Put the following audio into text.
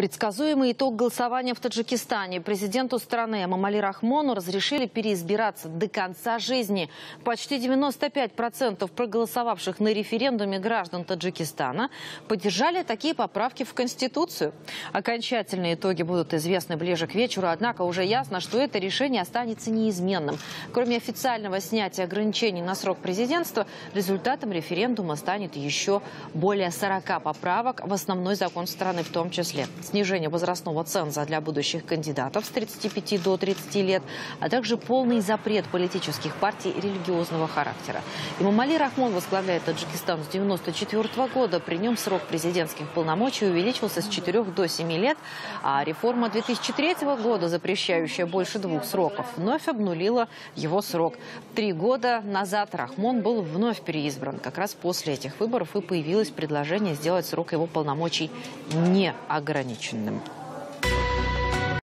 Предсказуемый итог голосования в Таджикистане. Президенту страны Мамали Рахмону разрешили переизбираться до конца жизни. Почти 95% проголосовавших на референдуме граждан Таджикистана поддержали такие поправки в Конституцию. Окончательные итоги будут известны ближе к вечеру, однако уже ясно, что это решение останется неизменным. Кроме официального снятия ограничений на срок президентства, результатом референдума станет еще более 40 поправок в основной закон страны в том числе снижение возрастного ценза для будущих кандидатов с 35 до 30 лет, а также полный запрет политических партий религиозного характера. Имамали Рахмон возглавляет Таджикистан с 1994 года. При нем срок президентских полномочий увеличился с 4 до 7 лет, а реформа 2003 года, запрещающая больше двух сроков, вновь обнулила его срок. Три года назад Рахмон был вновь переизбран. Как раз после этих выборов и появилось предложение сделать срок его полномочий неограниченным. mention them